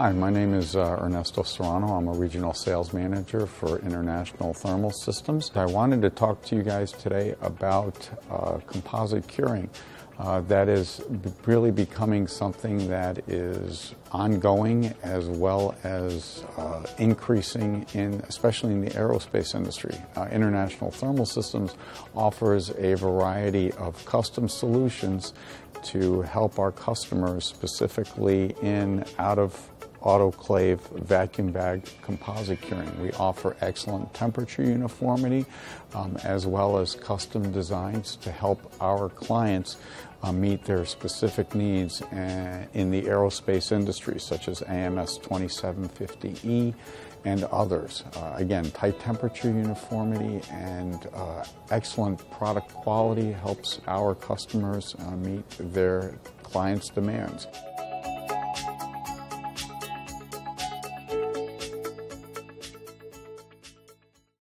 Hi, my name is uh, Ernesto Serrano. I'm a regional sales manager for International Thermal Systems. I wanted to talk to you guys today about uh, composite curing. Uh, that is really becoming something that is ongoing as well as uh, increasing in, especially in the aerospace industry. Uh, International Thermal Systems offers a variety of custom solutions to help our customers specifically in out of autoclave vacuum bag composite curing. We offer excellent temperature uniformity um, as well as custom designs to help our clients uh, meet their specific needs uh, in the aerospace industry, such as AMS 2750E and others. Uh, again, tight temperature uniformity and uh, excellent product quality helps our customers uh, meet their clients' demands.